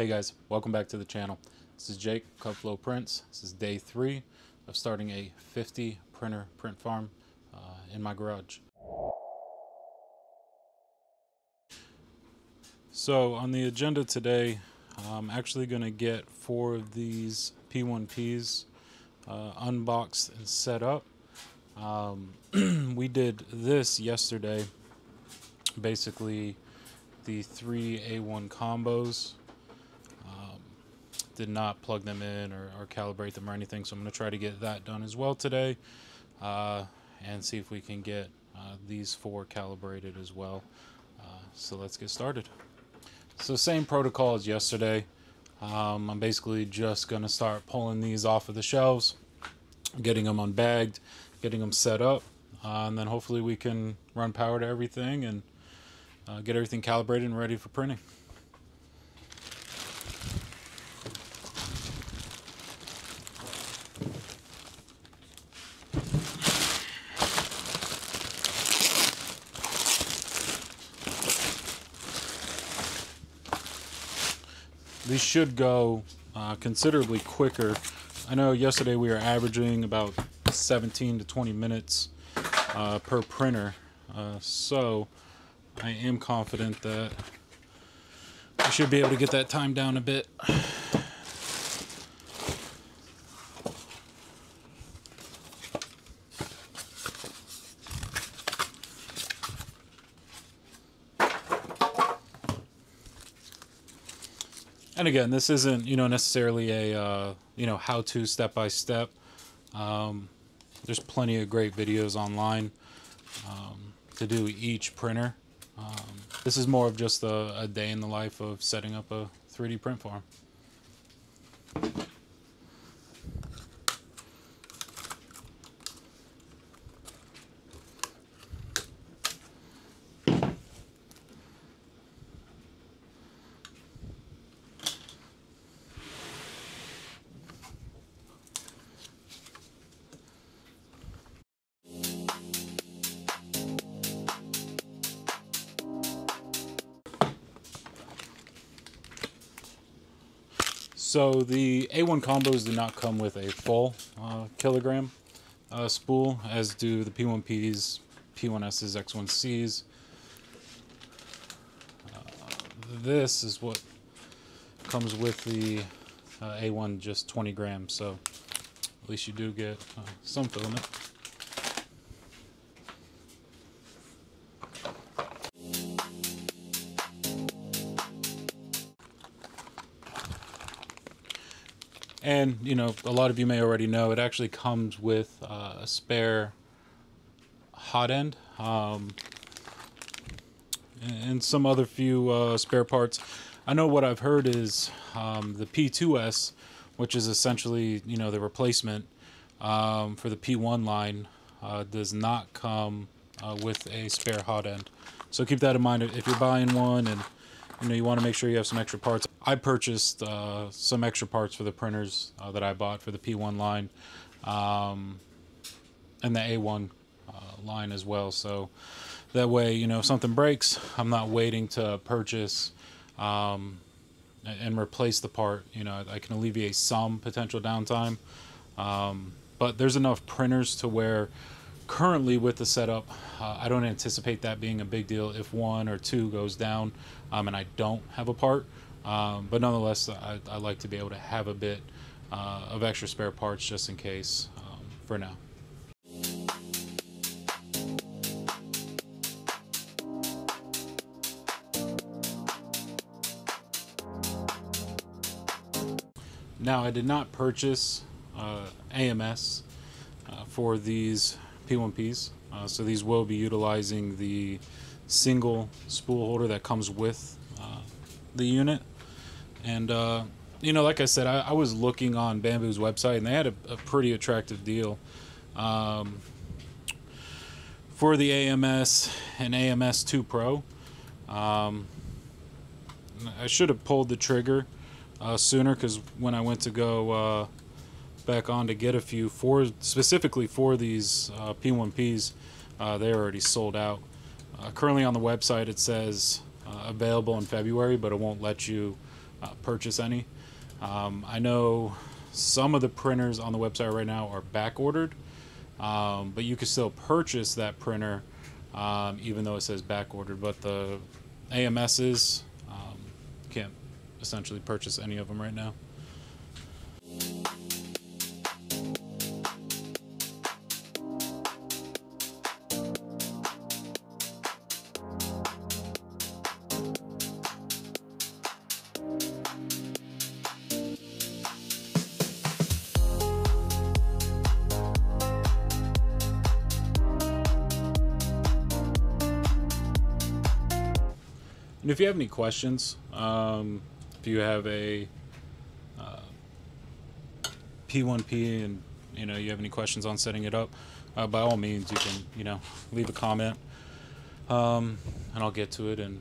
Hey guys, welcome back to the channel. This is Jake, CubFlo Prints. This is day three of starting a 50 printer print farm uh, in my garage. So on the agenda today, I'm actually going to get four of these P1Ps uh, unboxed and set up. Um, we did this yesterday, basically the three A1 combos. Did not plug them in or, or, calibrate them or anything, so I'm going to try to get that done as well today uh, and see if we can get uh, these four calibrated as well. Uh, so let's get started. So same protocol as yesterday. Um, I'm basically just going to start pulling these off of the shelves, getting them unbagged, getting them set up, uh, and then hopefully we can run power to everything and uh, get everything calibrated and ready for printing. These should go uh, considerably quicker. I know yesterday we were averaging about 17 to 20 minutes uh, per printer. Uh, so I am confident that I should be able to get that time down a bit. And again, this isn't you know necessarily a uh, you know how to step by step. Um, there's plenty of great videos online um, to do each printer. Um, this is more of just a, a day in the life of setting up a 3D print farm. So the A1 combos do not come with a full uh, kilogram uh, spool, as do the P1Ps, P1Ss, X1Cs. Uh, this is what comes with the uh, A1 just 20 grams, so at least you do get uh, some filament. And, you know, a lot of you may already know, it actually comes with uh, a spare hot end um, and some other few uh, spare parts. I know what I've heard is um, the P2S, which is essentially, you know, the replacement um, for the P1 line, uh, does not come uh, with a spare hot end. So keep that in mind if you're buying one and you know you want to make sure you have some extra parts. I purchased uh, some extra parts for the printers uh, that I bought for the P1 line um, and the A1 uh, line as well. So that way, you know, if something breaks, I'm not waiting to purchase um, and replace the part. You know, I can alleviate some potential downtime. Um, but there's enough printers to where currently with the setup, uh, I don't anticipate that being a big deal if one or two goes down um, and I don't have a part. Um, but nonetheless, I, I, like to be able to have a bit uh, of extra spare parts just in case um, for now. Now, I did not purchase uh, AMS uh, for these P1Ps. Uh, so these will be utilizing the single spool holder that comes with uh, the unit. And, uh, you know, like I said, I, I, was looking on Bambu's website and they had a, a pretty attractive deal. Um, for the AMS and AMS 2 Pro. Um, I should have pulled the trigger uh, sooner because when I went to go uh, back on to get a few for specifically for these uh, P1Ps. Uh, they're already sold out. Uh, currently on the website it says uh, available in February, but it won't let you uh, purchase any. Um, I know some of the printers on the website right now are back ordered, um, but you can still purchase that printer um, even though it says back ordered. But the AMSs um, can't essentially purchase any of them right now. And if you have any questions, um, if you have a uh, P1P and you know you have any questions on setting it up, uh, by all means you can you know leave a comment, um, and I'll get to it and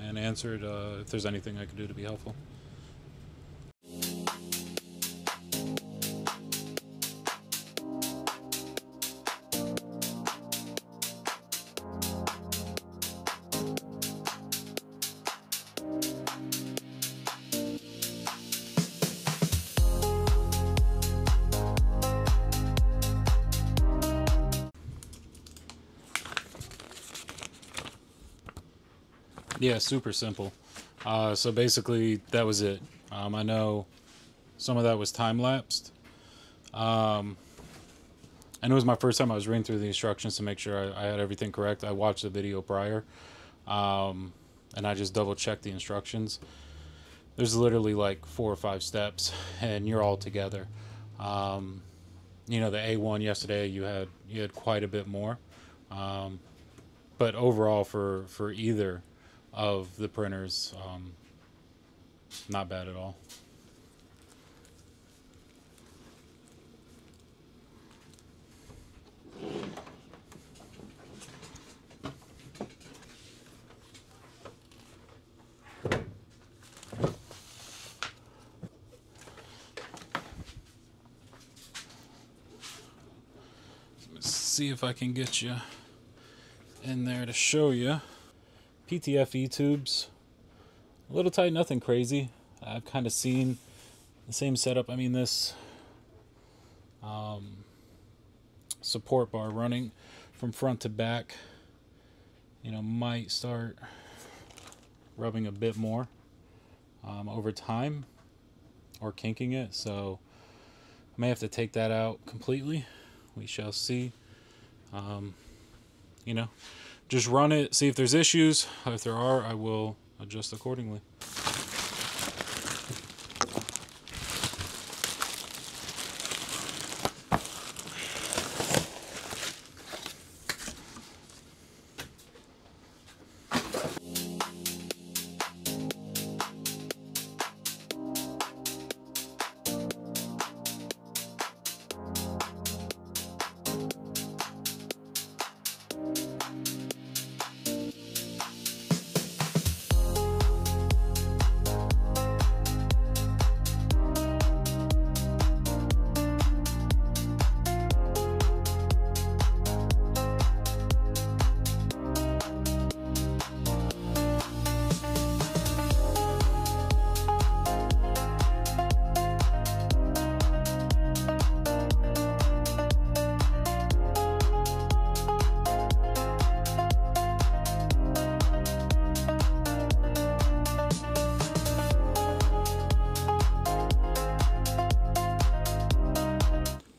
and answer it uh, if there's anything I can do to be helpful. Yeah, super simple. Uh, so basically, that was it. Um, I know some of that was time lapsed. Um, and it was my first time I was reading through the instructions to make sure I, I had everything correct. I watched the video prior, um, and I just double checked the instructions. There's literally like four or five steps, and you're all together. Um, you know, the A1 yesterday, you had you had quite a bit more, um, but overall for for either of the printers. Um, not bad at all. Let's see if I can get you in there to show you. PTFE tubes. A little tight, nothing crazy. I've kind of seen the same setup. I mean, this um, support bar running from front to back, you know, might start rubbing a bit more um, over time or kinking it. So I may have to take that out completely. We shall see. Um, you know, just run it, see if there's issues. If there are, I will adjust accordingly.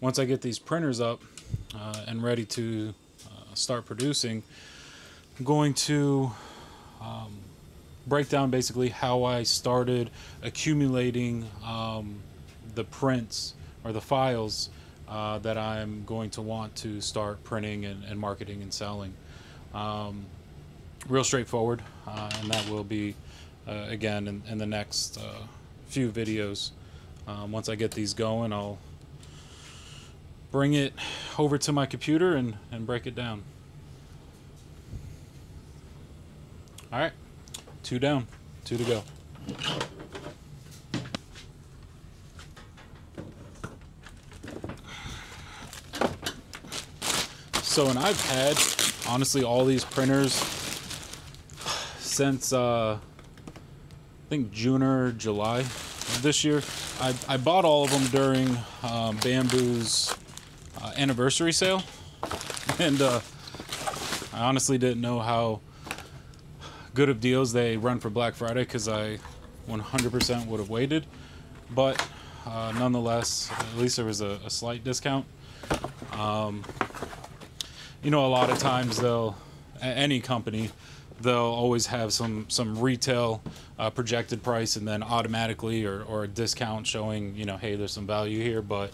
Once I get these printers up uh, and ready to uh, start producing, I'm going to um, break down basically how I started accumulating um, the prints or the files uh, that I'm going to want to start printing and, and marketing and selling. Um, real straightforward, uh, and that will be uh, again in, in, the next uh, few videos. Um, once I get these going, I'll bring it over to my computer and, and break it down. All right, two down, two to go. So, and I've had, honestly, all these printers since, uh, I think June or July this year. I, I bought all of them during um, Bambu's uh, anniversary sale, and uh, I honestly didn't know how good of deals they run for Black Friday because I 100% would have waited. But uh, nonetheless, at least there was a, a slight discount. Um, you know, a lot of times they'll, any company, they'll always have some some retail uh, projected price and then automatically or, or a discount showing, you know, hey, there's some value here. But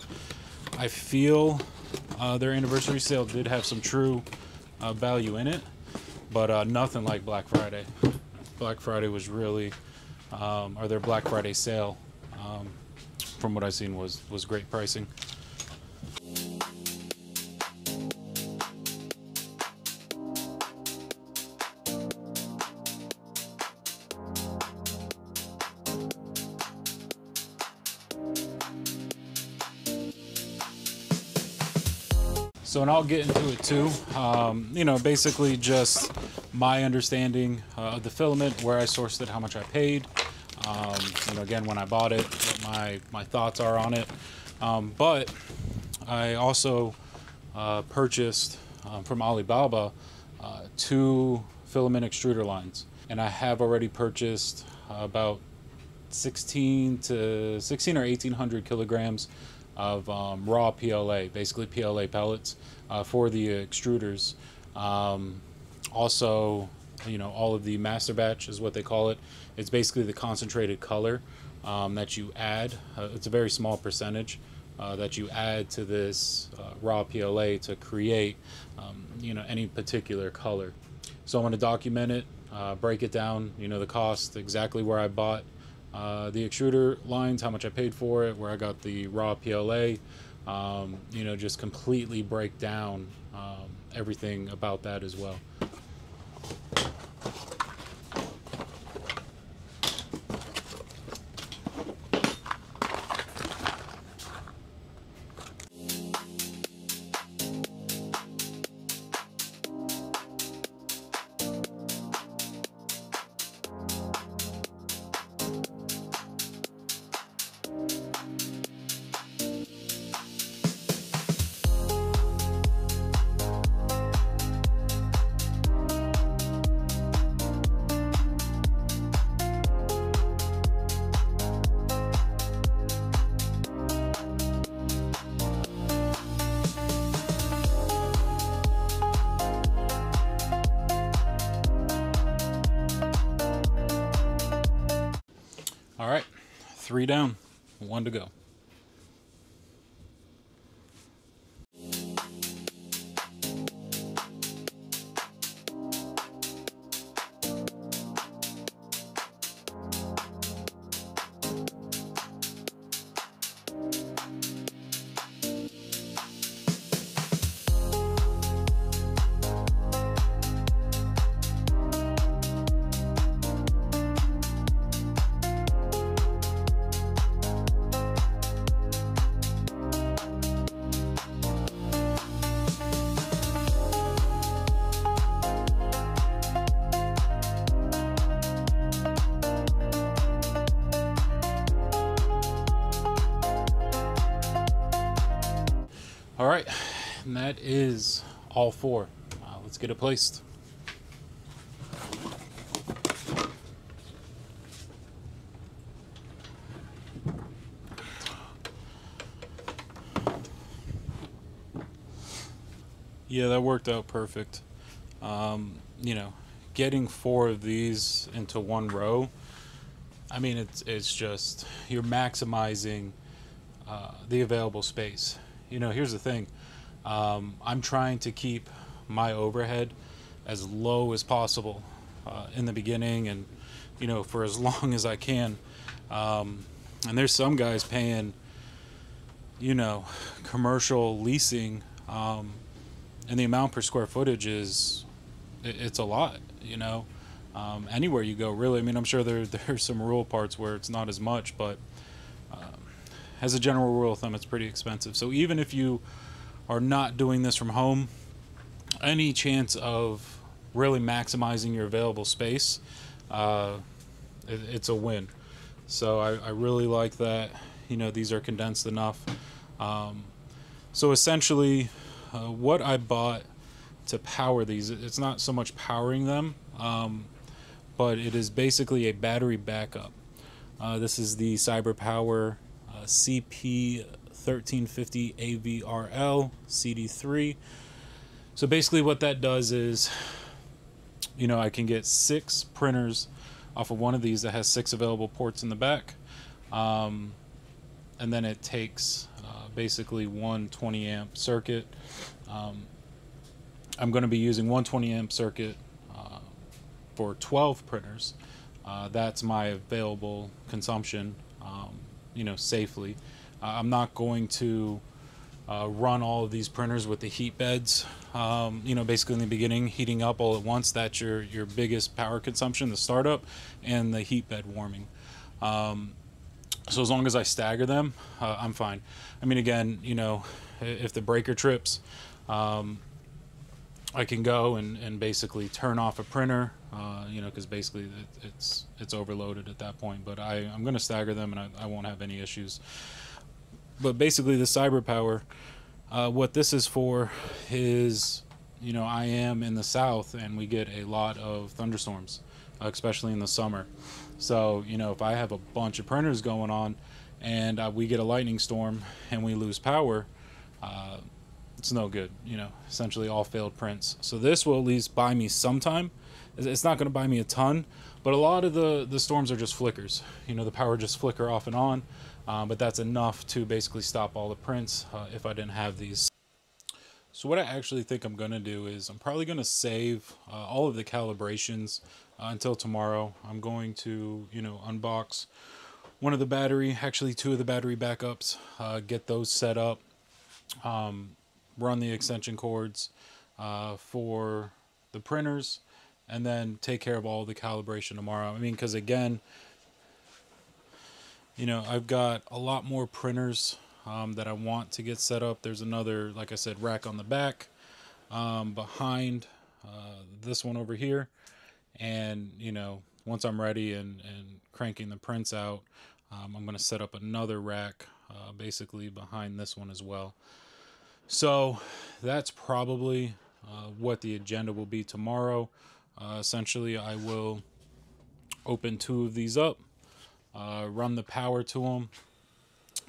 I feel uh, their anniversary sale did have some true uh, value in it, but uh, nothing like Black Friday. Black Friday was really, um, or their Black Friday sale, um, from what I've seen, was was great pricing. So, and I'll get into it too. Um, you know, basically just my understanding uh, of the filament, where I sourced it, how much I paid. Um, you know, again, when I bought it, what my my thoughts are on it. Um, but I also uh, purchased um, from Alibaba uh, two filament extruder lines, and I have already purchased about 16 to 16 or 1800 kilograms of um, raw PLA, basically PLA pellets uh, for the extruders. Um, also, you know, all of the master batch is what they call it. It's basically the concentrated color um, that you add. Uh, it's a very small percentage uh, that you add to this uh, raw PLA to create, um, you know, any particular color. So I'm going to document it, uh, break it down, you know, the cost, exactly where I bought uh, the extruder lines, how much I paid for it, where I got the raw PLA, um, you know, just completely break down um, everything about that as well. Three down, one to go. All right, and that is all four. Uh, let's get it placed. Yeah, that worked out perfect. Um, you know, getting four of these into one row, I mean, it's it's just you're maximizing uh, the available space. You know, here's the thing: um, I'm trying to keep my overhead as low as possible uh, in the beginning, and you know, for as long as I can. Um, and there's some guys paying, you know, commercial leasing. Um, and the amount per square footage is it, it's a lot you know um, anywhere you go really i mean i'm sure there there's some rural parts where it's not as much but as a general rule of thumb it's pretty expensive so even if you are not doing this from home any chance of really maximizing your available space uh, it, it's a win. So I, I really like that. You know, these are condensed enough. Um, so essentially, uh, what I bought to power these, it's not so much powering them, um, but it is basically a battery backup. Uh, this is the CyberPower uh, CP1350 AVRL CD3. So basically, what that does is, you know, I can get six printers off of one of these that has six available ports in the back. Um, and then it takes uh, basically one 20 amp circuit. Um, I'm going to be using one 20 amp circuit uh, for 12 printers. Uh, that's my available consumption, um, you know, safely. Uh, I'm not going to uh, run all of these printers with the heat beds. Um, you know, basically in the beginning, heating up all at once. That's your your biggest power consumption, the startup, and the heat bed warming. Um, so as long as I stagger them, uh, I'm fine. I mean, again, you know, if the breaker trips, um, I can go and, and basically turn off a printer, uh, you know, because basically it, it's it's overloaded at that point. But I, I'm going to stagger them and I, I won't have any issues. But basically, the CyberPower, uh, what this is for is, you know, I am in the south and we get a lot of thunderstorms, especially in the summer. So, you know, if I have a bunch of printers going on and uh, we get a lightning storm and we lose power, uh, it's no good. You know, essentially all failed prints. So this will at least buy me some time. It's not going to buy me a ton, but a lot of the the storms are just flickers. You know, the power just flicker off and on, um, but that's enough to basically stop all the prints uh, if I didn't have these. So what I actually think I'm going to do is I'm probably going to save uh, all of the calibrations uh, until tomorrow. I'm going to, you know, unbox one of the battery, actually two of the battery backups, uh, get those set up, um, run the extension cords uh, for the printers, and then take care of all the calibration tomorrow. I mean, because again, you know, I've got a lot more printers um, that I want to get set up. There's another, like I said, rack on the back um, behind uh, this one over here. And, you know, once I'm ready and, and cranking the prints out, um, I'm going to set up another rack uh, basically behind this one as well. So that's probably uh, what the agenda will be tomorrow. Uh, essentially, I will open two of these up, uh, run the power to them,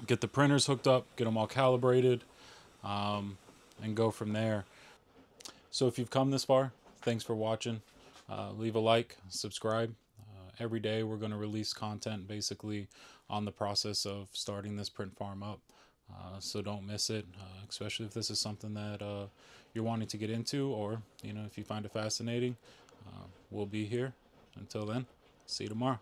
get the printers hooked up, get them all calibrated, um, and go from there. So if you've come this far, thanks for watching. Uh, leave a like, subscribe. Uh, every day we're going to release content basically on the process of starting this print farm up. Uh, so don't miss it, uh, especially if this is something that uh, you're wanting to get into or, you know, if you find it fascinating. Uh, we'll be here. Until then, see you tomorrow.